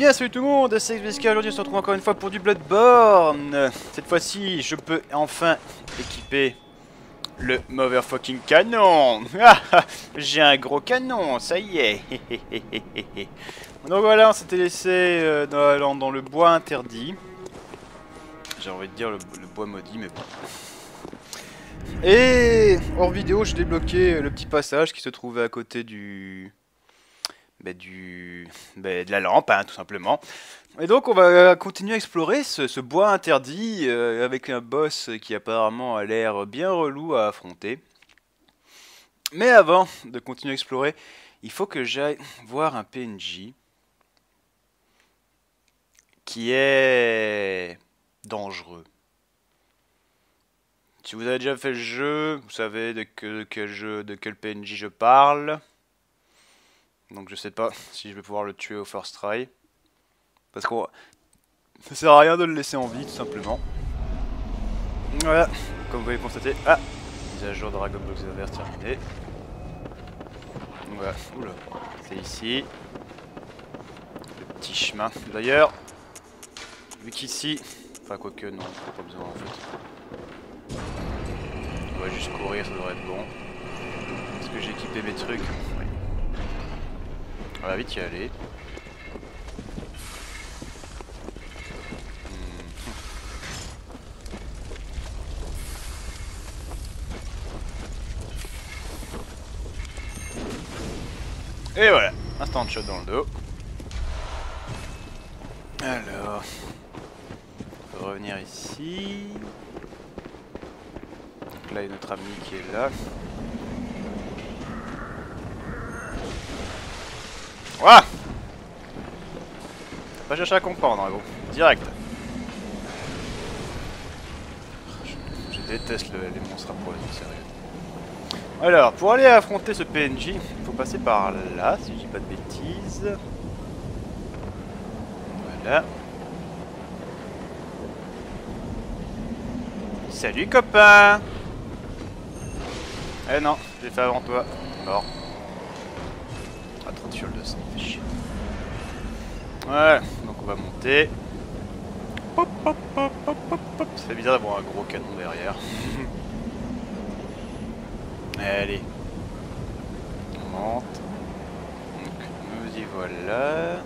bien, salut tout le monde, c'est XBSK, aujourd'hui on se retrouve encore une fois pour du Bloodborne Cette fois-ci, je peux enfin équiper le motherfucking canon J'ai un gros canon, ça y est Donc voilà, on s'était laissé euh, dans, le bois interdit. J'ai envie de dire le, le bois maudit, mais bon. Et hors vidéo, j'ai débloqué le petit passage qui se trouvait à côté du bah, du, bah, de la lampe, hein, tout simplement. Et donc on va continuer à explorer ce, bois interdit euh, avec un boss qui apparemment a l'air bien relou à affronter. Mais avant de continuer à explorer, il faut que j'aille voir un PNJ qui est dangereux. Si vous avez déjà fait le jeu, vous savez de quel PNJ je parle. Donc je sais pas si je vais pouvoir le tuer au first try. Parce que ça sert à rien de le laisser en vie tout simplement. Voilà, comme vous pouvez constater. Ah Mise à jour Dragon Ball Z terminé. Voilà, oula, c'est ici. Le petit chemin. D'ailleurs, vu qu'ici. Enfin quoique non, pas besoin en fait. On va juste courir, ça devrait être bon. Est-ce que j'ai équipé mes trucs on va vite y aller. Et voilà, instant shot dans le dos. Alors, on va revenir ici. Donc là, il y a notre ami qui est là. Ouah Pas chercher à comprendre, gros. Direct. Je, déteste les monstres à poison, sérieux. Alors, pour aller affronter ce PNJ, il faut passer par là, si je dis pas de bêtises. Voilà. Salut copain Eh non, j'ai fait avant toi. Mort. Fiole de sang. Voilà, donc on va monter. Hop, hop, hop, hop, hop, hop. C'est bizarre d'avoir un gros canon derrière. Allez. On monte. Donc nous y voilà.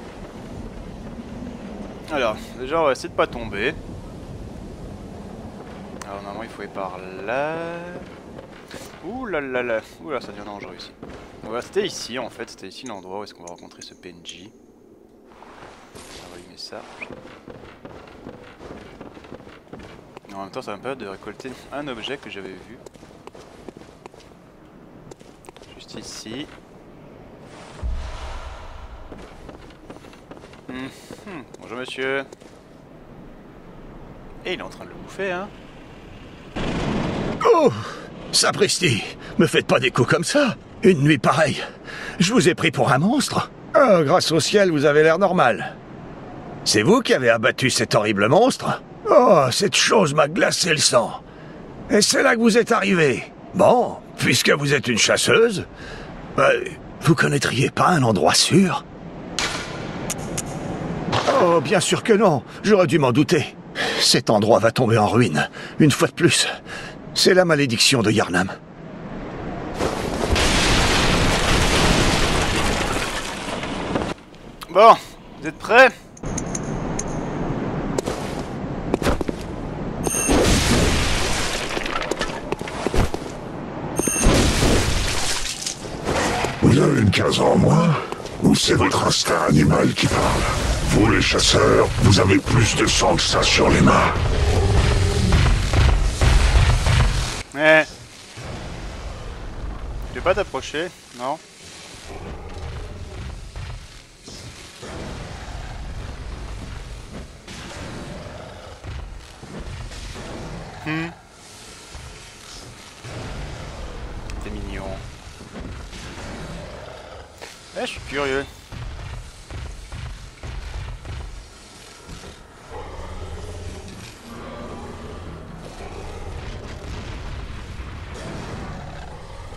Alors, déjà on va essayer de pas tomber. Alors normalement il faut aller par là. Ouh là là là. Ouh là ça devient dangereux ici. C'était ici en fait, c'était ici l'endroit où est-ce qu'on va rencontrer ce PNJ ça. En même temps, ça va me permettre de récolter un objet que j'avais vu. Juste ici. Mhm. Bonjour monsieur. Et il est en train de le bouffer, hein. Oh Sapristi Me faites pas des coups comme ça Une nuit pareille Je vous ai pris pour un monstre oh, Grâce au ciel, vous avez l'air normal. C'est vous qui avez abattu cet horrible monstre Oh, cette chose m'a glacé le sang. Et c'est là que vous êtes arrivé. Bon, puisque vous êtes une chasseuse, bah, vous connaîtriez pas un endroit sûr Oh, bien sûr que non. J'aurais dû m'en douter. Cet endroit va tomber en ruine, une fois de plus. C'est la malédiction de Yarnam. Bon, vous êtes prêts? Vous avez une case en moins Ou c'est votre instinct animal qui parle? Vous les chasseurs, vous avez plus de sang que ça sur les mains. Mais... Tu veux pas t'approcher, non?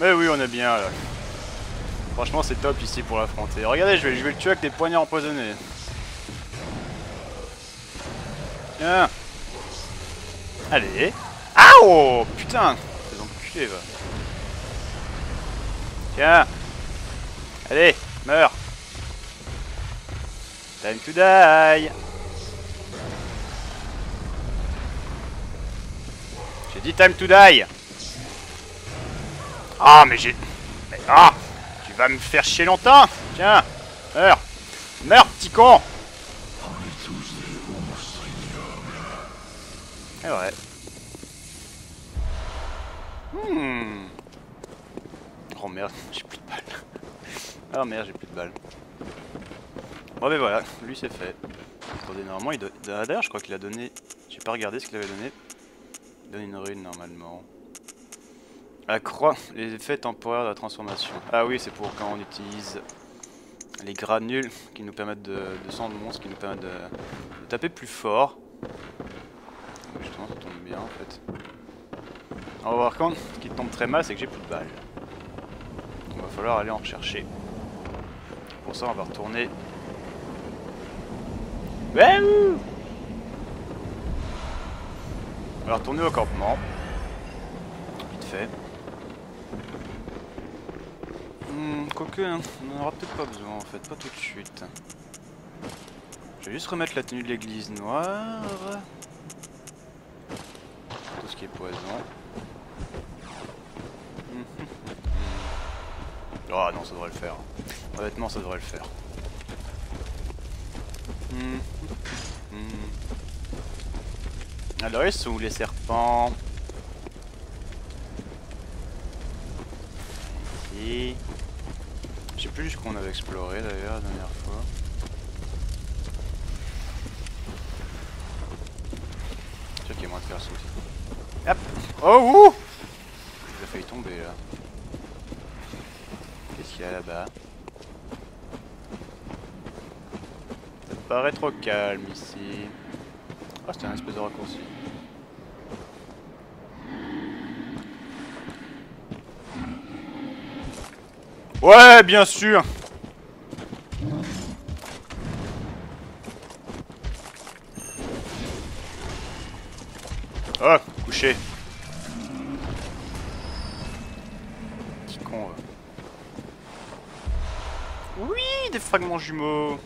Mais oui on est bien là. Franchement c'est top ici pour l'affronter. Regardez je vais, je vais le tuer avec des poignards empoisonnés. Tiens Allez oh Putain Ces enculés va. Tiens Allez Meurs Time to die dit time to die Ah mais j'ai... Ah Tu vas me faire chier longtemps Tiens Meurs Meurs petit con C'est vrai. Hmm. Oh merde, j'ai plus de balles. Ah merde, j'ai plus de balles. Bon ben voilà, lui c'est fait. Attendez, normalement il doit... D'ailleurs je crois qu'il a donné... J'ai pas regardé ce qu'il avait donné. Une rune normalement. Croix, les effets temporaires de la transformation. Ah oui, c'est pour quand on utilise les granules qui nous permettent de, de sang de monstre, qui nous permettent de, taper plus fort. Justement, ça tombe bien en fait. On va voir quand ce qui tombe très mal, c'est que j'ai plus de balles. Il va falloir aller en rechercher. Pour ça, on va retourner. Wouh On va retourner au campement. Vite fait. Hmm, quoique, hein, on en aura peut-être pas besoin en fait, pas tout de suite. Je vais juste remettre la tenue de l'église noire. Tout ce qui est poison. Oh non, ça devrait le faire. Honnêtement, ça devrait le faire. Alors, ils sont où les serpents Ici. Je sais plus jusqu'où on avait exploré d'ailleurs la dernière fois. Je sûr qu'il y a moins de faire sauter. Hop Oh ouh J'ai failli tomber là. Qu'est-ce qu'il y a là-bas? Ça paraît trop calme ici. C'était un espèce de raccourci. Ouais bien sûr Oh, couché. Petit con. va. Oui, des fragments jumeaux.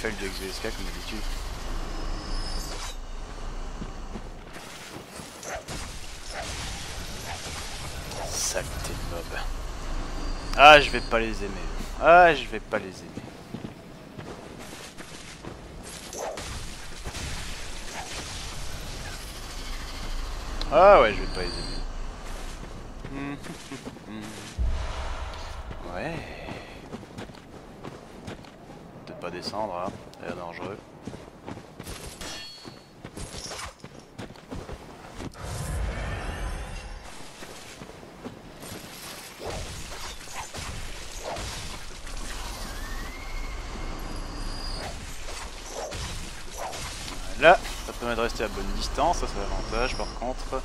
Faille de XVSK comme d'habitude. Saleté de mob. Ah, je vais pas les aimer. Ah, je vais pas les aimer. Ah ouais, je vais pas les aimer. ouais. Peut-être pas descendre, hein. A l'air dangereux. Là, ça permet de rester à bonne distance, ça c'est l'avantage par contre.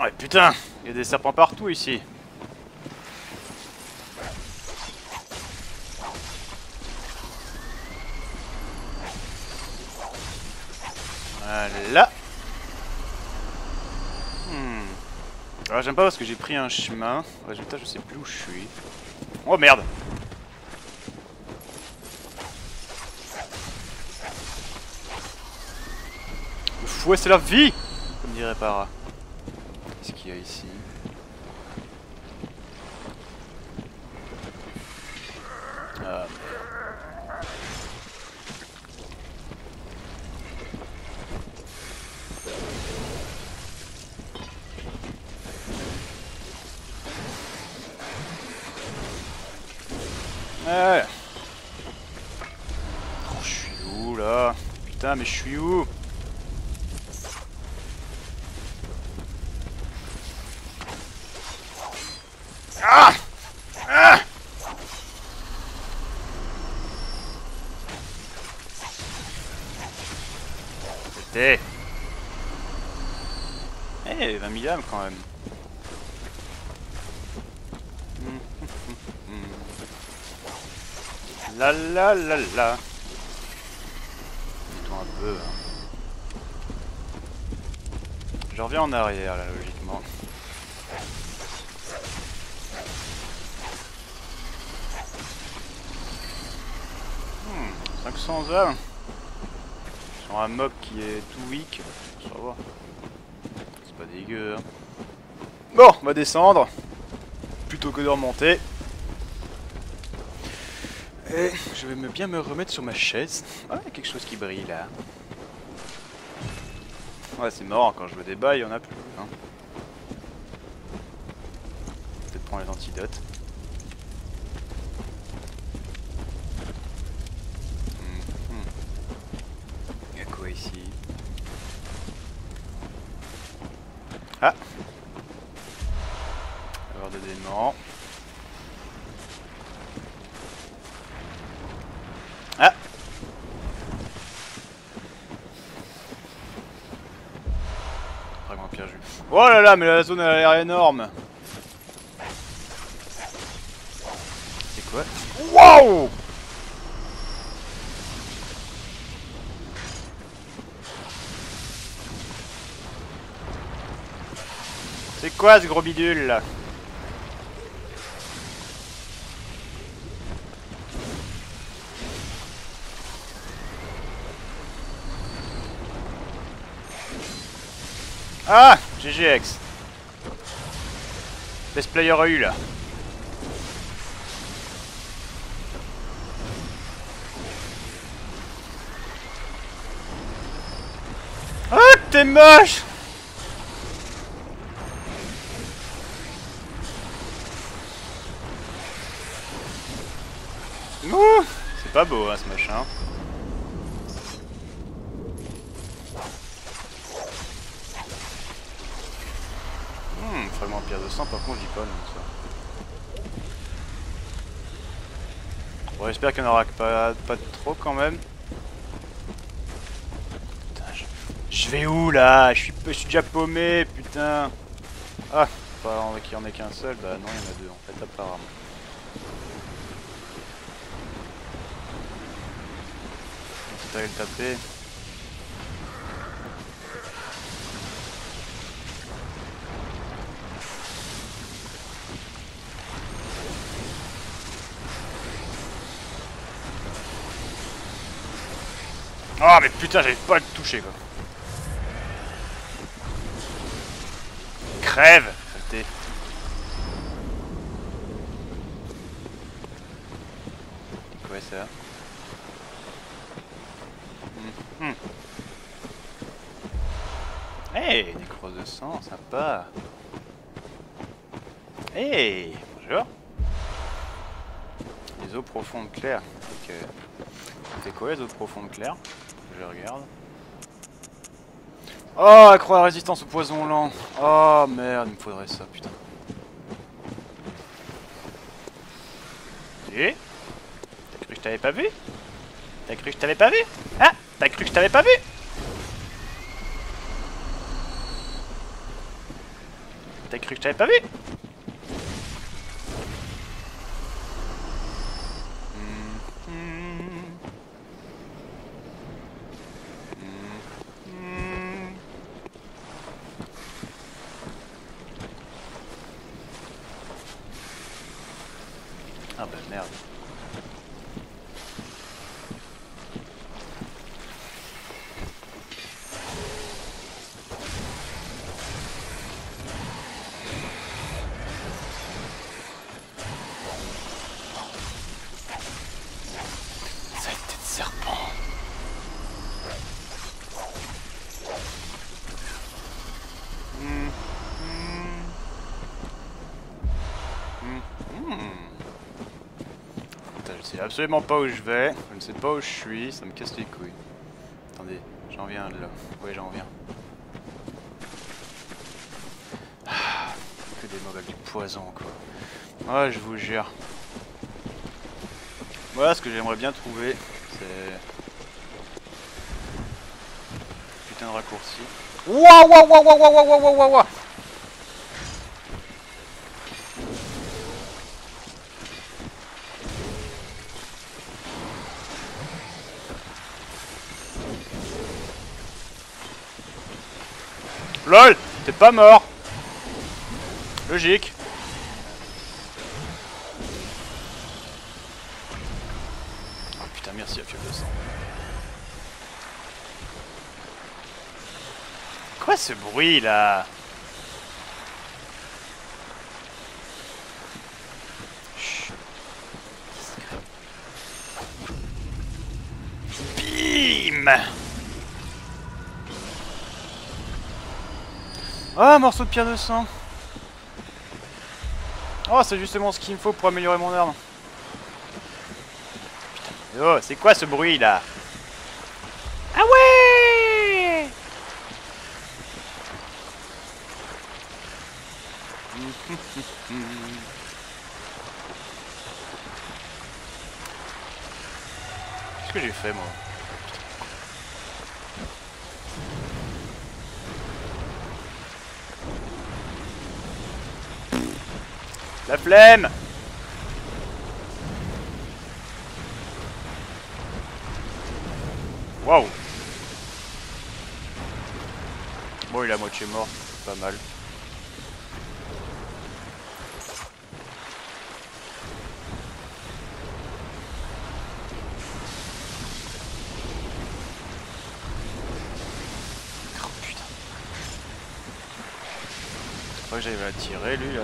Ouais putain, il y a des serpents partout ici. Voilà. Hmm. J'aime pas parce que j'ai pris un chemin. Résultat, je sais plus où je suis. Oh merde Le fouet c'est la vie Comme dirait Para. Qu'est-ce qu'il y a ici Ah Ouais. Oh, je suis où là Putain, mais je suis où Ah Ah. Eh, 20 000 âmes quand même. La la la la. Dis-toi un peu. hein. Je reviens en arrière là, logiquement. Hmm, 500 âmes. Sur un mob qui est tout weak. Ça va. C'est pas dégueu. hein. Bon, on va descendre. Plutôt que de remonter. Et je vais bien me remettre sur ma chaise. Ah, il y a quelque chose qui brille là. Ouais, c'est marrant, quand je me débat, il y en a plus. Hein. Peut-être prendre les antidotes. Il y a quoi ici? Ah Avoir des démons. Ah Fragment de pierre jus. Oh là là, mais la zone a l'air énorme. C'est quoi Waouh C'est quoi ce gros bidule Ah GGX Best player EU là. Ah t'es moche! C'est pas beau hein ce machin Hmm, par contre, dis pas non, ça. Bon, j'espère qu'il n'y en aura pas, pas trop quand même. Putain, je, vais où là? Je suis, je suis déjà paumé, putain. Ah, pas qu'il y en ait qu'un seul, bah non, il y en a deux en fait, apparemment. Peut le taper. Mais putain j'arrive pas à le toucher quoi. Crève saleté. C'est quoi ça Mhm. Hey, nécrose de sang, sympa. Hey, bonjour. Les eaux profondes claires. C'est quoi les eaux profondes claires? Je regarde. Oh, accroît la résistance au poison lent. Oh merde, il me faudrait ça, putain. Tu T'as cru que je t'avais pas vu? T'as cru que je t'avais pas vu? Hein? T'as cru que je t'avais pas vu? T'as cru que je t'avais pas vu Ah bah merde. Sale tête de serpent. Hmm, hmm. Hmm, hmm. Sais absolument pas où je vais. Je ne sais pas où je suis. Ça me casse les couilles. Attendez, j'en viens là. Oui, j'en viens. Ah, que des avec du poison, quoi. Ouais, je vous jure. Voilà ce que j'aimerais bien trouver. C'est... Putain de raccourci. Waouh, waouh, waouh, waouh, waouh, waouh, waouh, waouh, LOL T'es pas mort. Logique. Oh putain merci à fiole de sang. Quoi ce bruit là? Bim Ah, morceau de pierre de sang. Oh, c'est justement ce qu'il me faut pour améliorer mon arme. Oh, c'est quoi ce bruit là? Ah ouais! Qu'est-ce que j'ai fait moi? La flemme Waouh Bon, il est moitié mort, pas mal. Oh putain. Faut que j'arrive à tirer lui là.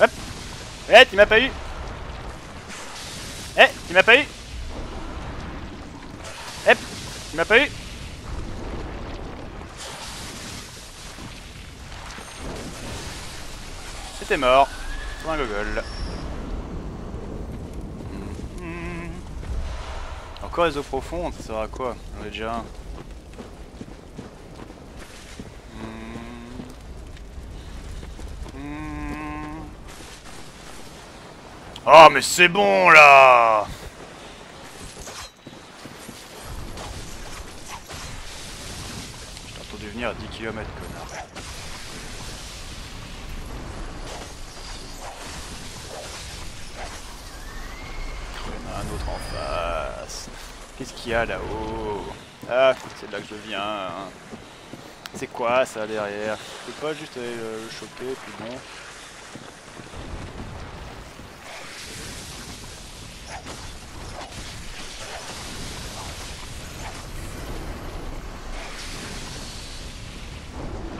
Hop Eh, tu m'as pas eu Eh, tu m'as pas eu Hop Tu m'as pas eu C'était mort. Sur un gogol. Mhm. Encore les eaux profondes, ça sert à quoi? J'en ai déjà un. Oh mais c'est bon là Je entendu venir à 10 km connard. Il y en a un autre en face. Qu'est-ce qu'il y a là-haut? Ah, c'est de là que je viens. C'est quoi ça derrière? Je peux pas juste aller le choper puis bon.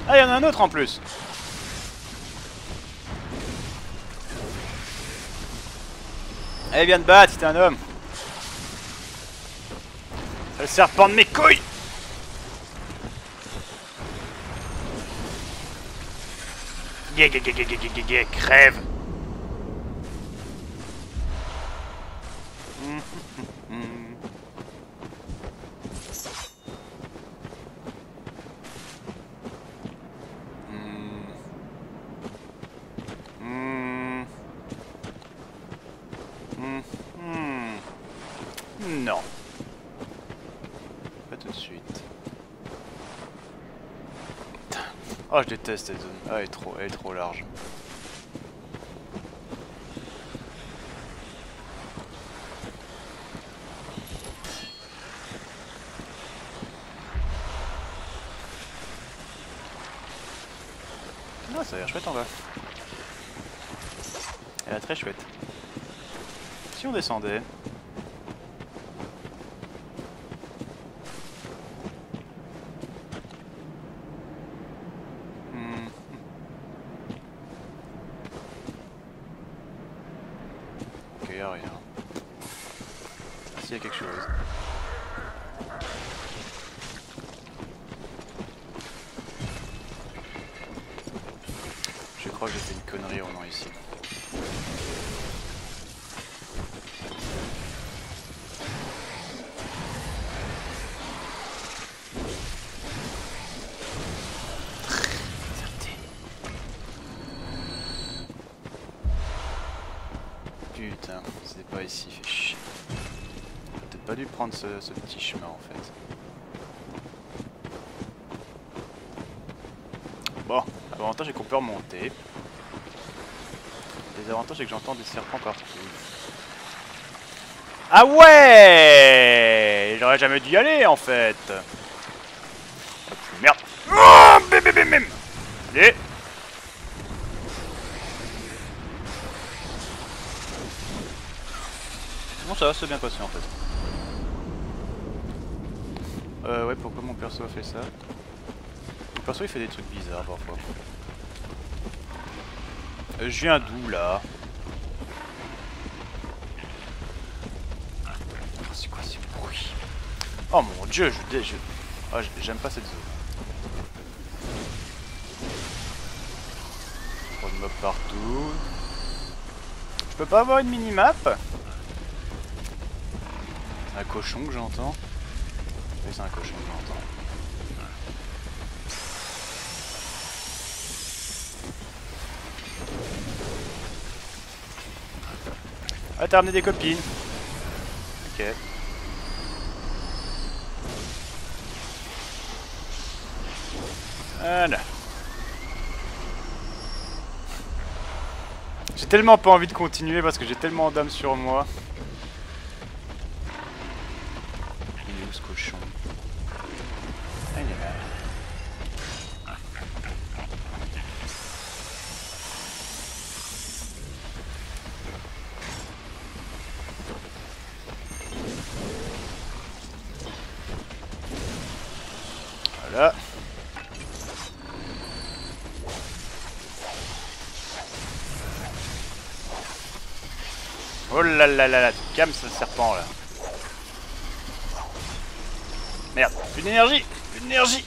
Ah, il y en a un autre en plus. Allez, viens de battre, c'est un homme. Le serpent de mes couilles. Gé, gé, gé, crève Non. Pas tout de suite. Oh, je cette zone. Ah, elle est trop, elle est trop large. Non, ça a l'air chouette en bas. Elle est très chouette. Si on descendait... rien. Ah, s'il y a quelque chose. Je crois que j'ai fait une connerie en venant ici. Pas dû prendre ce, petit chemin en fait. Bon, l'avantage c'est qu'on peut remonter. Les avantages c'est que j'entends des serpents partout. Ah ouais J'aurais jamais dû y aller en fait. Merde. Oh, bim, bim, bim. Allez. Bon ça va, c'est bien passé en fait? Euh pourquoi mon perso a fait ça? Mon perso il fait des trucs bizarres parfois. Euh, je viens d'où là? C'est quoi ce bruit? Oh mon dieu, je... Ah, j'aime pas cette zone. Trop de mobs partout. Je peux pas avoir une minimap? Un cochon que j'entends C'est un cochon j'entends. Ah, t'as ramené des copines. Ok. Voilà. J'ai tellement pas envie de continuer parce que j'ai tellement d'âme sur moi. Il est où ce cochon Ah, il est là. Voilà. Oh là là là tu calmes ce serpent là. Merde, plus d'énergie, plus d'énergie.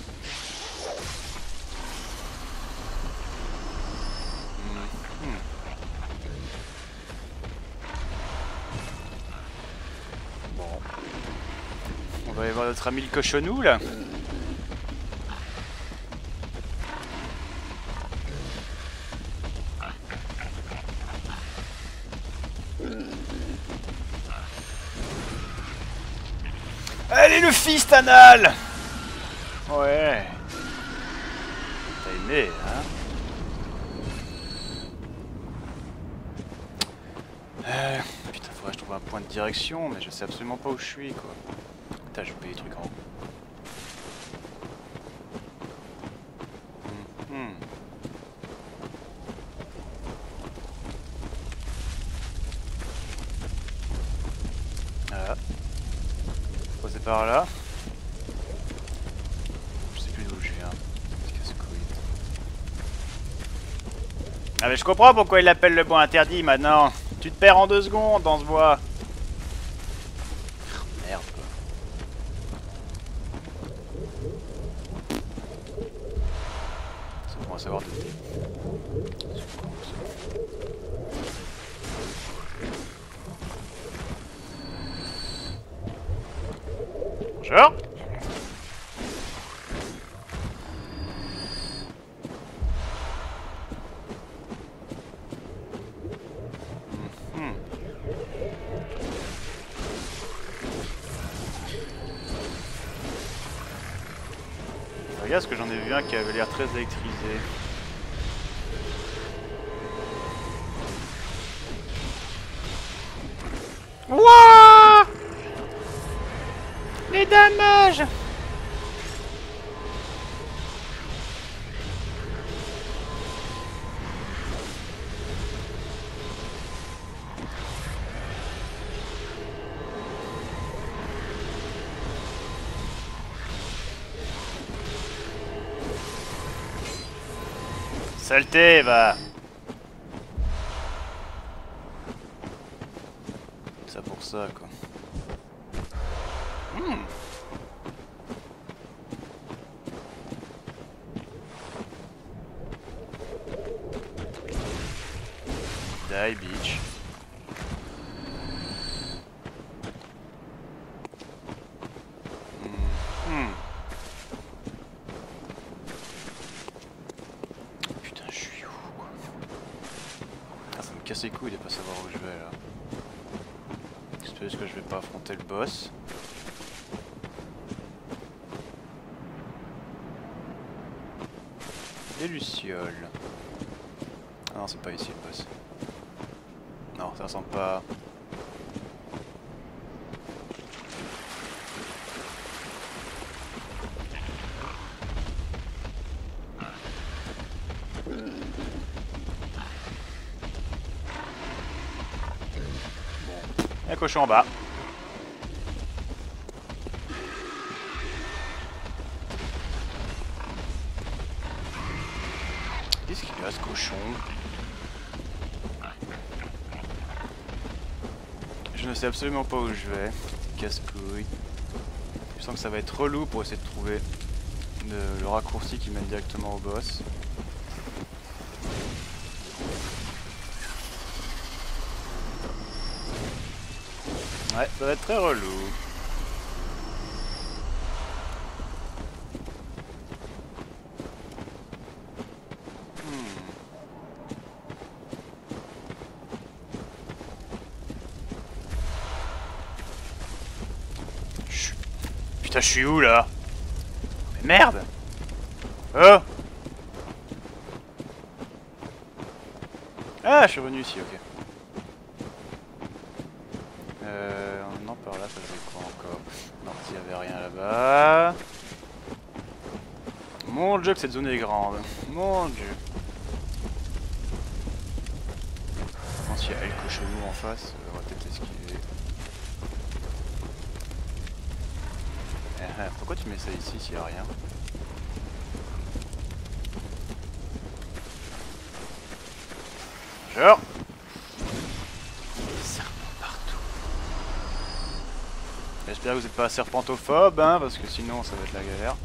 Hmm, hmm. Bon. On va aller voir notre ami le cochonou là. Allez le fist anal Ouais. T'as aimé, hein euh, Putain, faudrait que je trouve un point de direction, mais je sais absolument pas où je suis, quoi. Putain, j'ai oublié les trucs en haut. Hmm, hmm. Voilà. Passer par là. Je sais plus d'où je viens. Petit casse-couille. Ah mais je comprends pourquoi il l'appelle le bois interdit maintenant. Tu te perds en deux secondes dans ce bois. Qui avait l'air très électrisé. Saleté, va Ça pour ça, quoi. Hmm. Die, bitch. Hmm. Putain, je suis où quoi ah, Ça me casse les couilles de pas savoir où je vais là. J'espère que je vais pas affronter le boss. Des lucioles. Ah non, c'est pas ici le boss. Non, ça ressemble pas. Un cochon en bas. Sais absolument pas où je vais. Casse-couille. Je sens que ça va être relou pour essayer de trouver le, le raccourci qui mène directement au boss. Ouais, ça va être très relou. Hmm. Je suis- Je suis où là Mais merde Oh Ah, je suis revenu ici, ok. Euh, non, par là, ça faisait quoi encore Non, il n'y avait rien là-bas. Mon dieu que cette zone est grande. Mon dieu. Je pense qu'il y a El en face. euh, va peut-être esquiver. Eh, tu mets ça ici s'il n'y a rien Bonjour Des serpents partout. J'espère que vous n'êtes pas serpentophobe, hein, parce que sinon ça va être la galère.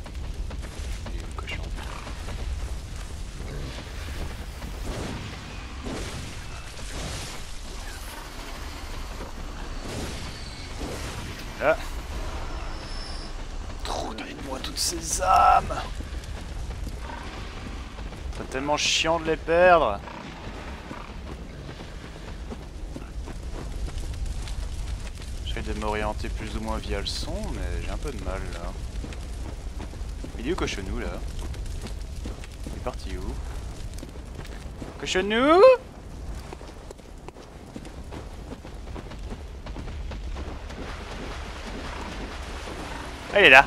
Chiant de les perdre. J'essaie de m'orienter plus ou moins via le son, mais j'ai un peu de mal là. Il est où Cochonou là? Il est parti où? Cochonou! Ah, il est là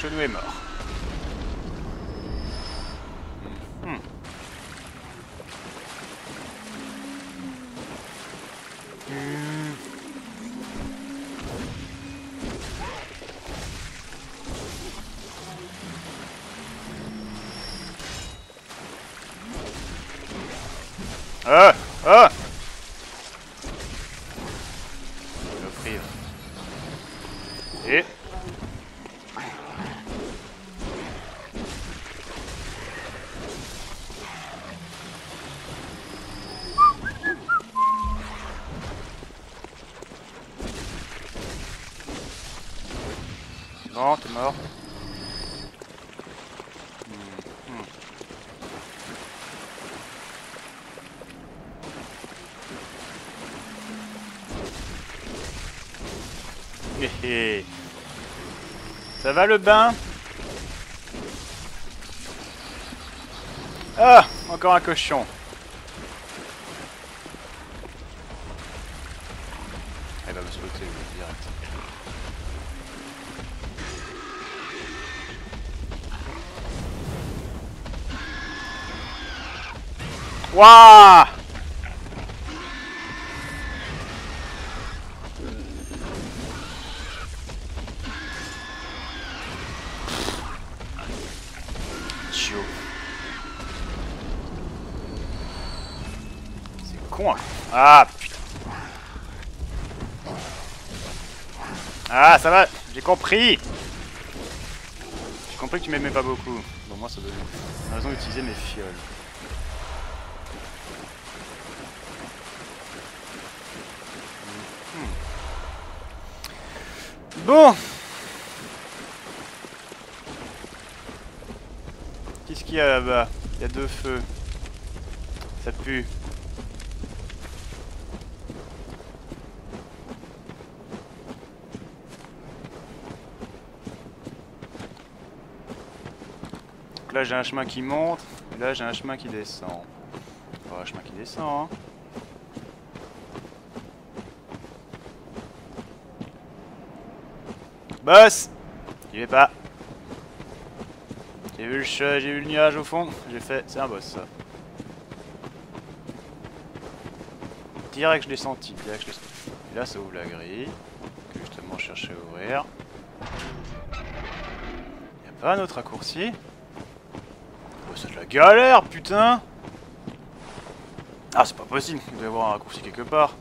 Cochonou est mort. Va le bain Ah Encore un cochon. Elle va me spotter direct. Waouh Ah putain. Ah ça va, j'ai compris. J'ai compris que tu m'aimais pas beaucoup. Bon moi ça donne raison d'utiliser mes fioles. Mhm. Bon. Qu'est-ce qu'il y a là-bas? Il y a deux feux. Ça pue. Là j'ai un chemin qui monte, là j'ai un chemin qui descend. Oh, un chemin qui descend, hein. Boss J'y vais pas. J'ai vu le vu le nuage au fond, j'ai fait, c'est un boss ça. Direct je l'ai senti, direct je l'ai senti. Et là ça ouvre la grille, que justement je cherchais à ouvrir. Y'a pas un autre raccourci Oh c'est de la galère putain Ah c'est pas possible, il doit y avoir un raccourci quelque part.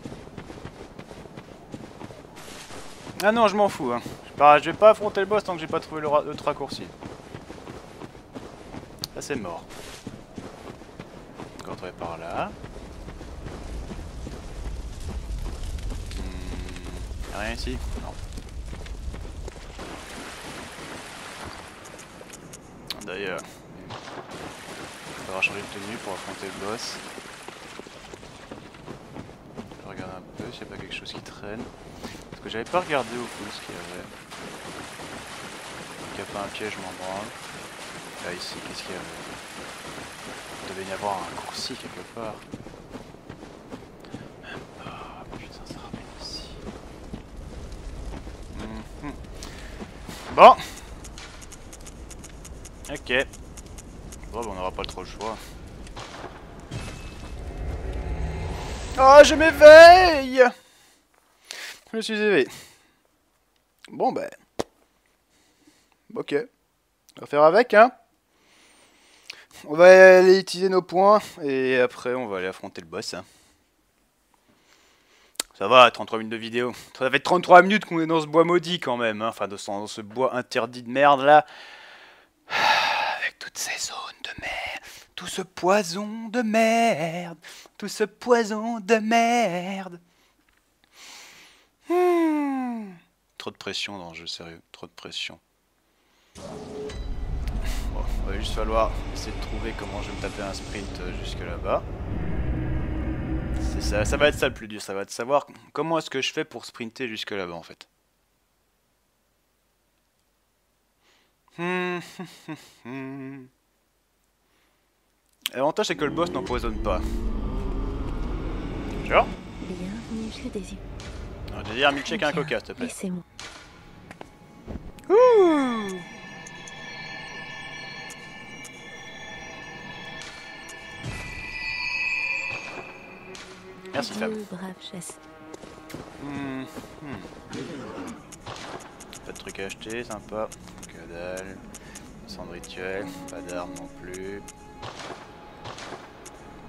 Ah non je m'en fous hein. Je vais pas affronter le boss tant que j'ai pas trouvé le raccourci. Ça c'est mort. On va retrouver par là. Hmm, y'a rien ici Non. D'ailleurs, changer tenue pour affronter le boss. Je regarde un peu s'il n'y a pas quelque chose qui traîne. Parce que j'avais pas regardé au fond ce qu'il y avait. Il n'y a pas un piège, je m'en branle. Là ici, qu'est-ce qu'il y avait? Il devait y avoir un raccourci quelque part. Putain, ça ramène ici. Mhm. Bon. Ok. Bon, bah, on n'aura pas trop le choix. Oh, je m'éveille Je suis éveillé. Bon, ben. Ok. On va faire avec, hein. On va aller utiliser nos points et après on va aller affronter le boss. hein. Ça va, 33 minutes de vidéo. Ça fait 33 minutes qu'on est dans ce bois maudit quand même. hein. Enfin, dans ce bois interdit de merde là. Toutes ces zones de merde. Tout ce poison de merde. Tout ce poison de merde. Hmm. Trop de pression dans le jeu, sérieux. Trop de pression. Bon, il va juste falloir essayer de trouver comment je vais me taper un sprint euh, jusque là-bas. Ça, ça va être ça le plus dur, ça va être savoir comment est-ce que je fais pour sprinter jusque là-bas en fait. Hmm, hum, hum. L'avantage c'est que le boss n'empoisonne pas. Genre Bienvenue chez Désir. On va dire milkshake et un coca s'il te plaît. Laissez-moi. Ouh. Merci femme. Hmm, hmm. Pas de trucs à acheter, sympa. Dalle. Pas d'armes non plus.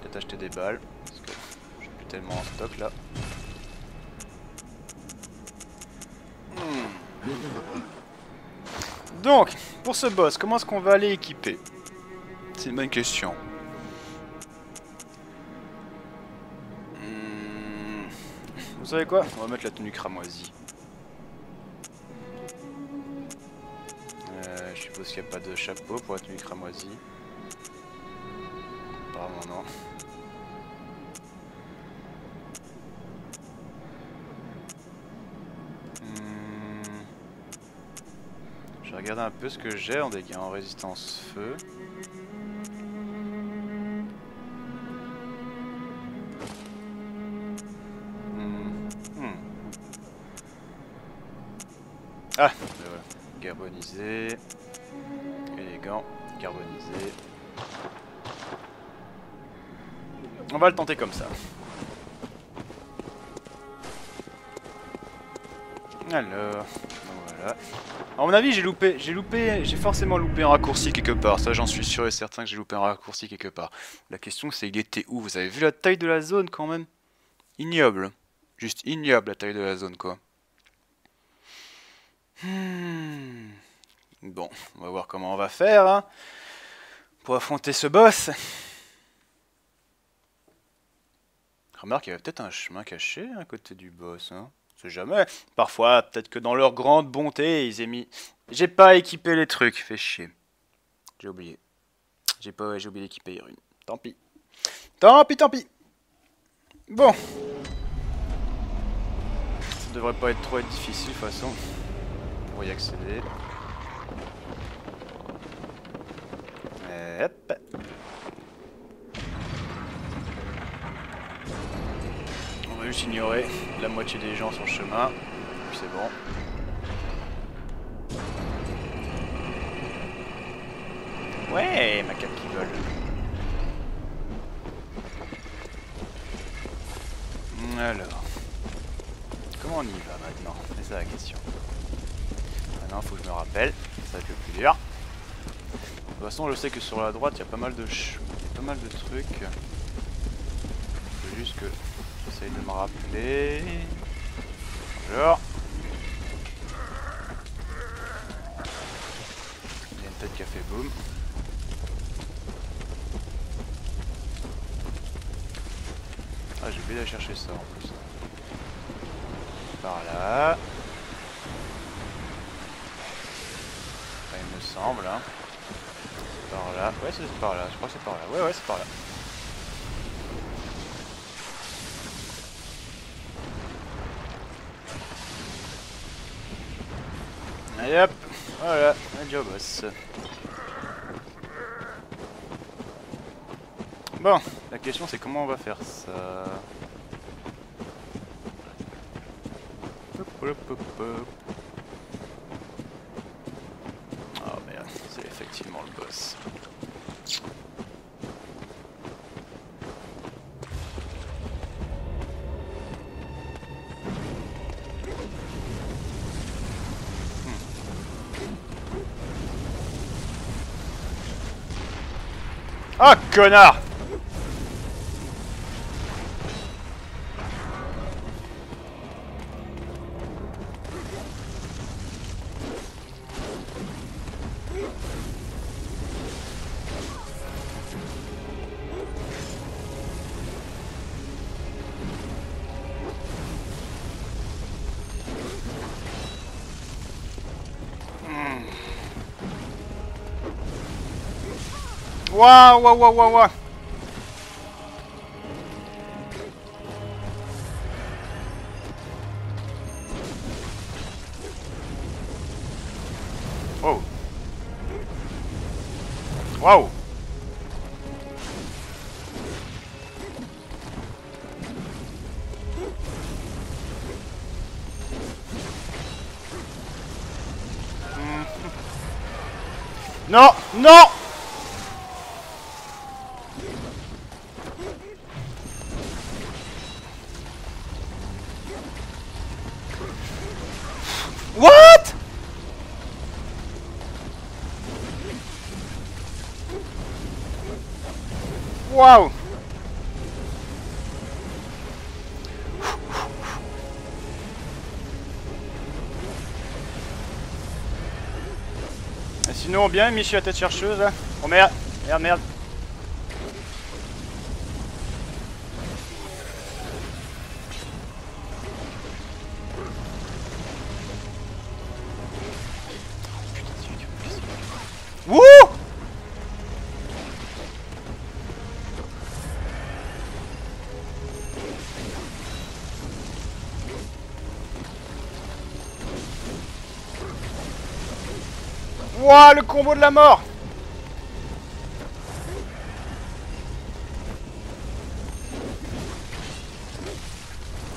Peut-être acheter des balles, parce que j'ai plus tellement en stock là. Hmm. Donc, pour ce boss, comment est-ce qu'on va aller équiper? C'est une bonne question. Hmm. Vous savez quoi? On va mettre la tenue cramoisie. Suppose qu'il n'y a pas de chapeau pour la tenue cramoisie. Apparemment non. Hmm. Je vais regarder un peu ce que j'ai en dégâts en résistance feu. Hmm. Hmm. Ah, ben voilà. Carbonisé. On va le tenter comme ça. Alors. Voilà. À mon avis, j'ai loupé, j'ai loupé, j'ai forcément loupé un raccourci quelque part. Ça, j'en suis sûr et certain que j'ai loupé un raccourci quelque part. La question, c'est il était où? Vous avez vu la taille de la zone quand même? Ignoble. Juste ignoble la taille de la zone, quoi. Hmm. Bon, on va voir comment on va faire hein, pour affronter ce boss. Remarque, il y avait peut-être un chemin caché à côté du boss. Hein. C'est jamais. Parfois, peut-être que dans leur grande bonté, ils aient mis. J'ai pas équipé les trucs, fait chier. J'ai oublié. J'ai pas, oublié d'équiper une. Tant pis. Tant pis, tant pis. Bon. Ça devrait pas être trop difficile de toute façon pour y accéder. Hop. Ignorer la moitié des gens sur le chemin. C'est bon. Ouais, ma cape qui vole. Alors. Comment on y va maintenant? C'est ça la question. Maintenant, faut que je me rappelle. Ça va être le plus dur. De toute façon, je sais que sur la droite, il y a pas mal de ch... pas mal de trucs. Faut juste que j'essaye de me rappeler. Bonjour. Il y a une tête qui a fait boum. Ah, j'ai oublié d'aller chercher ça en plus. Par là. Il me semble, hein. Par là. Ouais, c'est par là. Je crois que c'est par là. Ouais, ouais, c'est par là. Allez hop, voilà, adieu boss. Bon, la question c'est comment on va faire ça? Hop, hop, hop, connard Waouh, waouh, waouh, waouh, waouh Oh Waouh Non Non bien Michi à tête chercheuse là. Oh merde Merde merde Wouah, le combo de la mort.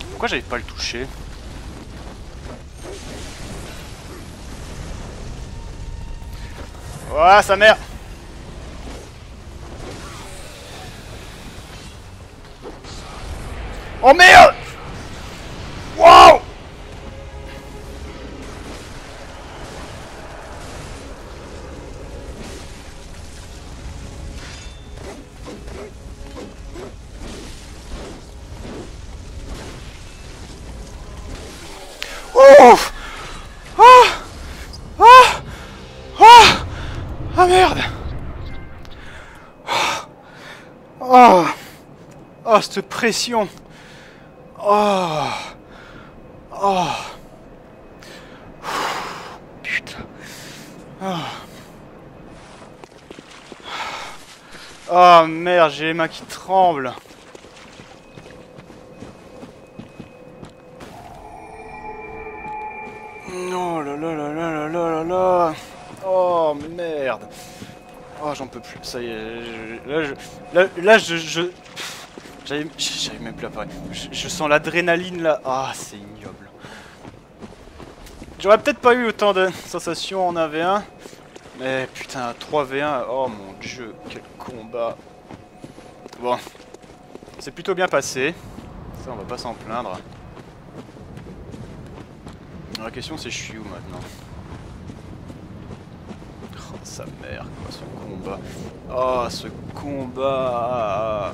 Pourquoi j'avais pas le toucher? Ouah, sa mère. Oh merde cette pression. Oh Oh Putain. Oh, Oh, merde, j'ai les mains qui tremblent. Oh là là là là là là là Oh merde. Oh j'en peux plus, ça y est, là je... Là, là je... je... j'arrive même plus à parler. Je, je sens l'adrénaline là. Ah c'est ignoble. J'aurais peut-être pas eu autant de sensations en 1v1. Mais putain, 3v1, oh mon dieu, quel combat. Bon, c'est plutôt bien passé. Ça on va pas s'en plaindre. La question c'est je suis où maintenant? Oh sa mère quoi ce combat Oh ce combat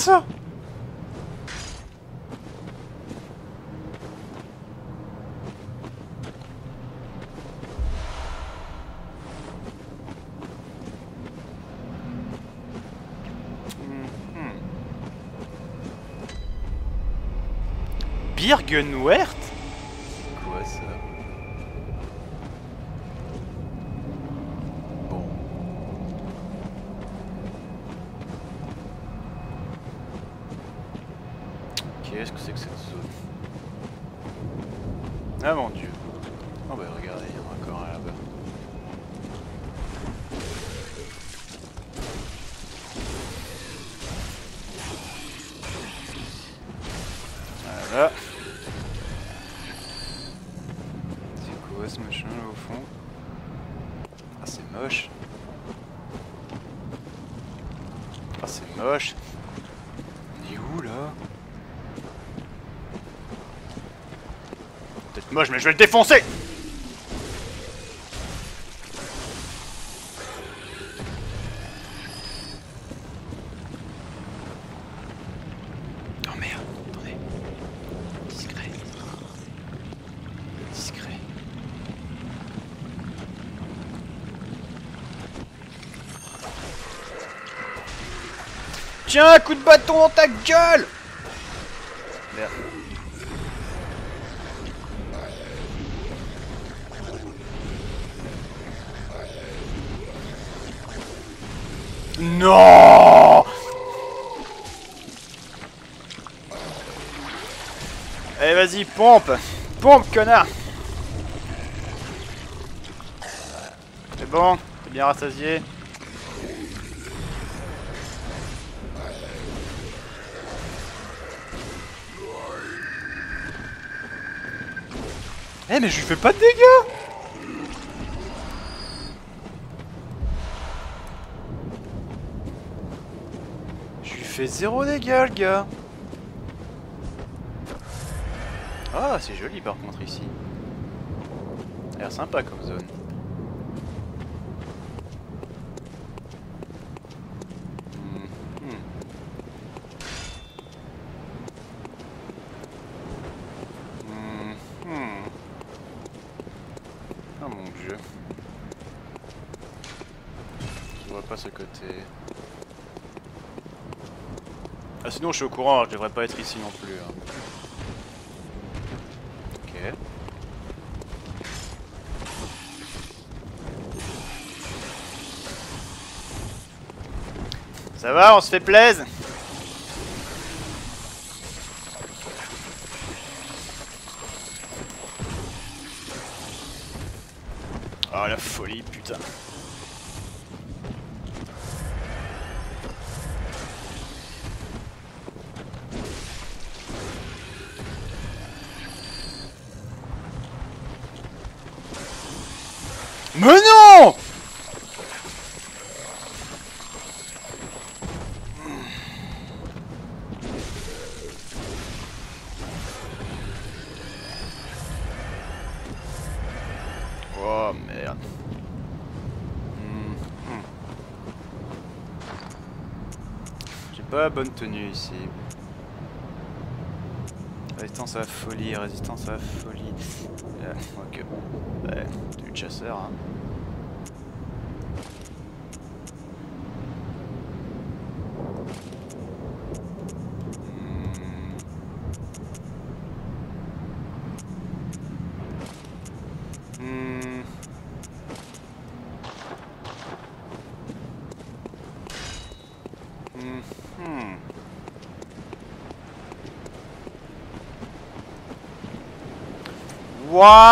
ça. Moche mais je vais le défoncer Oh merde, attendez. Discret. Discret. Tiens, coup de bâton dans ta gueule Non Allez, vas-y, pompe. Pompe, connard. C'est bon T'es bien rassasié. Eh, mais je lui fais pas de dégâts Je lui zéro dégâts, le gars Ah, c'est joli par contre ici. A l'air sympa comme zone. Hmm, hmm. Hmm, hmm. Oh mon dieu. Je vois pas ce côté. Ah sinon je suis au courant, je devrais pas être ici non plus. hein. Ok. Ça va, on se fait plaise Mais non Oh merde. Hmm, hmm. J'ai pas bonne tenue ici. Résistance à la folie, résistance à la folie. Euh, ok, bon. Ouais, de chasseur, hein. Hmm. Hmm. Mhm.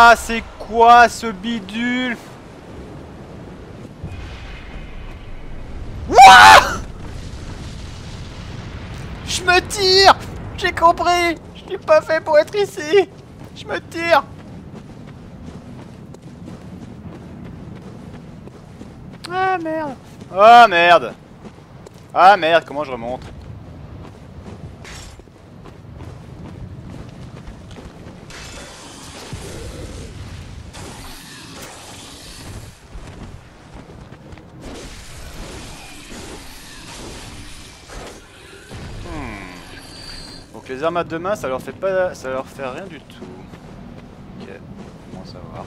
Ouah, c'est quoi ce bidule? Ouah Je me tire! J'ai compris! Je suis pas fait pour être ici! Je me tire! Ah merde! Ah merde! Ah merde, comment je remonte? Les armes à deux mains, ça leur fait pas, ça leur fait rien du tout. Ok, bon savoir.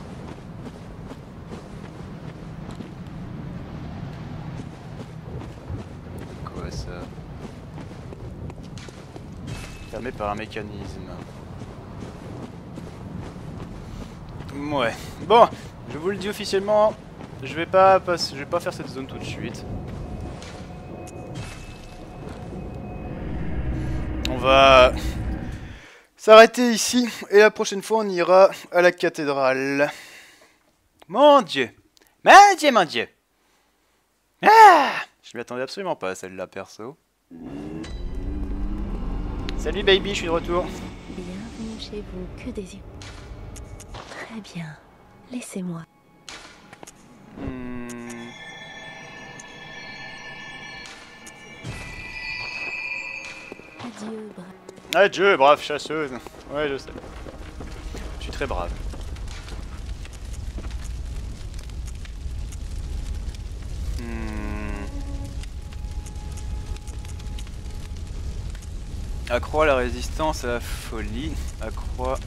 Quoi ça Fermé par un mécanisme. Ouais. Bon, je vous le dis officiellement, je vais pas passer, je vais pas faire cette zone tout de suite. Va s'arrêter ici et la prochaine fois on ira à la cathédrale. Mon dieu. Mon dieu, mon dieu. Ah Je m'y attendais absolument pas à celle-là perso. Salut baby, je suis de retour. Bienvenue chez vous. Que désir Très bien. Laissez-moi. Adieu, brave. Adieu, brave chasseuse. Ouais, je sais. Je suis très brave. Hmm. Accroît la résistance à la folie. Accroît.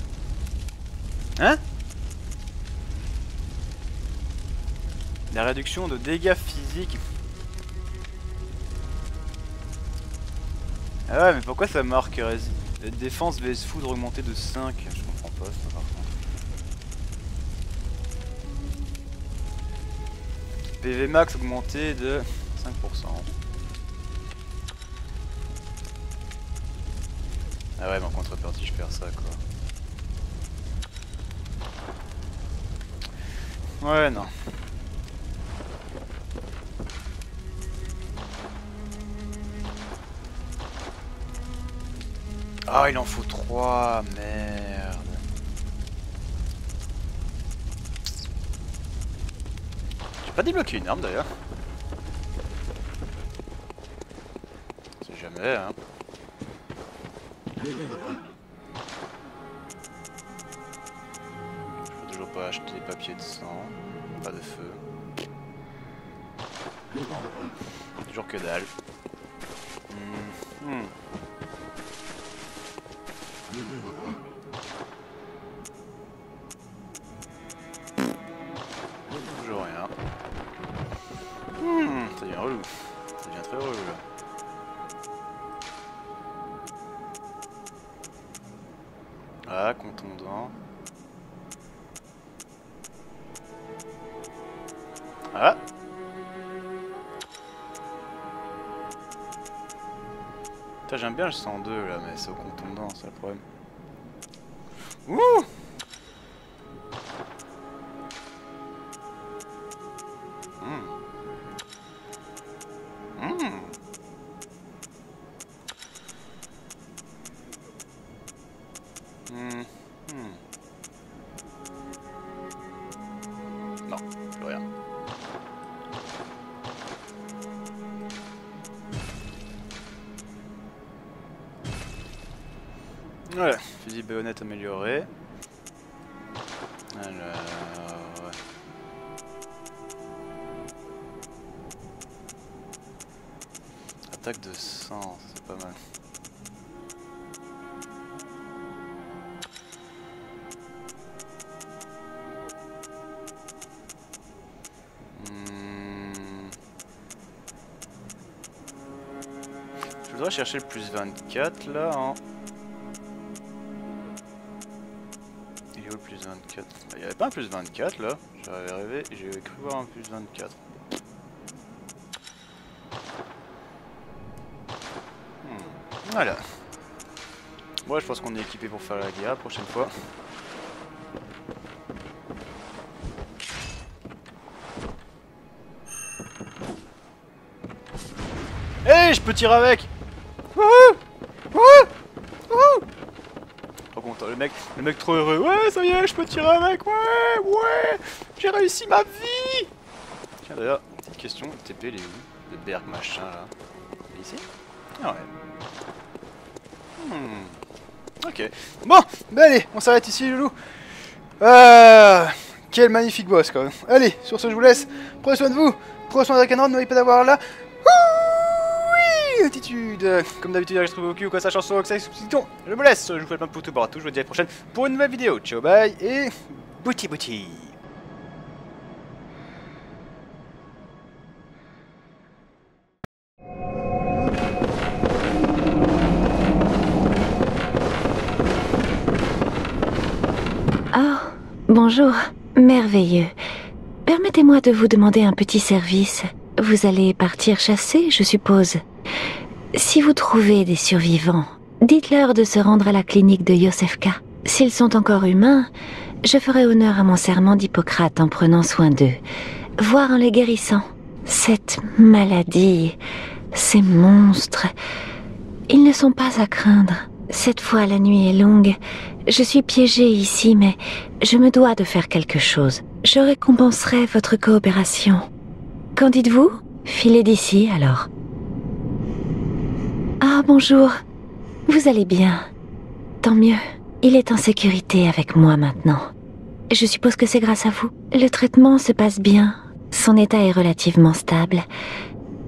Hein? La réduction de dégâts physiques. Ah ouais, mais pourquoi ça marque rési- Défense vs foudre augmentée de 5 Je comprends pas ça par contre. PV max augmenté de 5%. Ah ouais, mais en contrepartie, je perds ça quoi. Ouais, non. Ah, il en faut 3, merde. J'ai pas débloqué une arme d'ailleurs. C'est jamais, hein. 102 là, mais c'est au contondant, c'est le problème. Voilà, fusil baïonnette amélioré. Alors... Attaque de sang, c'est pas mal. Hmm. Je chercher le plus 24 là. Hein. 24 Bah, Il n'y avait pas un plus 24 là. J'avais rêvé, j'ai cru voir un plus 24. Hmm, Voilà. Moi je pense qu'on est équipé pour faire la guerre la prochaine fois. Hé, je peux tirer avec mec, trop heureux. Ouais, ça y est, je peux tirer avec, ouais, ouais J'ai réussi ma vie Tiens d'ailleurs, petite question, le TP il est où Le berg machin là Il est ici Ah ouais. Hmm. Ok. Bon, bah allez, on s'arrête ici, loulou. Euh, quel magnifique boss quand même. Allez, sur ce je vous laisse. Prenez soin de vous. Prenez soin de Drakenrod, n'oubliez pas d'avoir là. Oui, attitude. Comme d'habitude, je trouve au ou quoi sa chanson, que ça. Je me laisse. Je vous fais plein de pouces tout partout. Je vous dis à la prochaine pour une nouvelle vidéo. Ciao, bye et bouti bouti. Oh, bonjour. Merveilleux. Permettez-moi de vous demander un petit service. Vous allez partir chasser, je suppose. Si vous trouvez des survivants, dites-leur de se rendre à la clinique de Yosefka. S'ils sont encore humains, je ferai honneur à mon serment d'Hippocrate en prenant soin d'eux, voire en les guérissant. Cette maladie, ces monstres, ils ne sont pas à craindre. Cette fois la nuit est longue. Je suis piégée ici, mais je me dois de faire quelque chose. Je récompenserai votre coopération. Qu'en dites-vous? Filez d'ici alors. Ah bonjour. Vous allez bien. Tant mieux. Il est en sécurité avec moi maintenant. Je suppose que c'est grâce à vous. Le traitement se passe bien. Son état est relativement stable.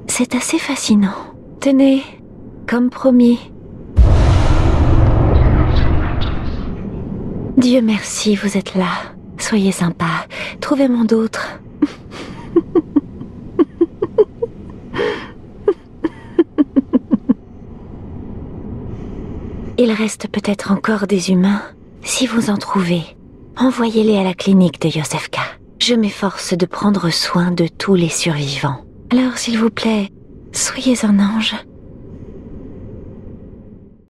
C'est assez fascinant. Tenez, comme promis. Dieu merci, vous êtes là. Soyez sympa. Trouvez-moi d'autres. Il reste peut-être encore des humains. Si vous en trouvez, envoyez-les à la clinique de Yosefka. Je m'efforce de prendre soin de tous les survivants. Alors, s'il vous plaît, soyez un ange.